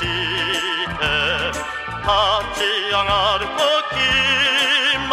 시에 같이 양아를 벗기마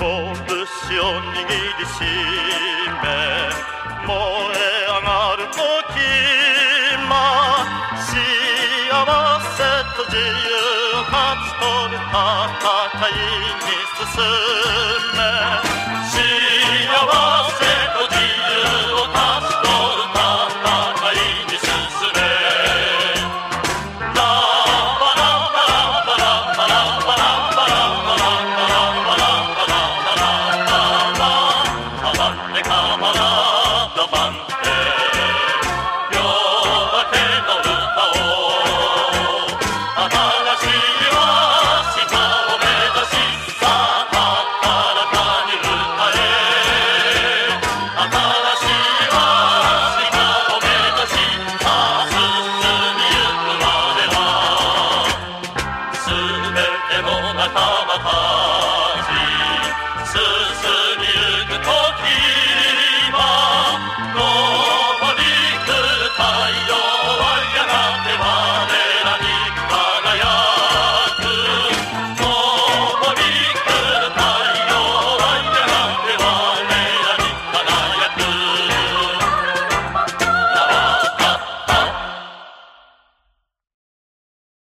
は拳を握りしめ燃え上がる時今幸せと自由を勝ち取る戦いに進め。Bam.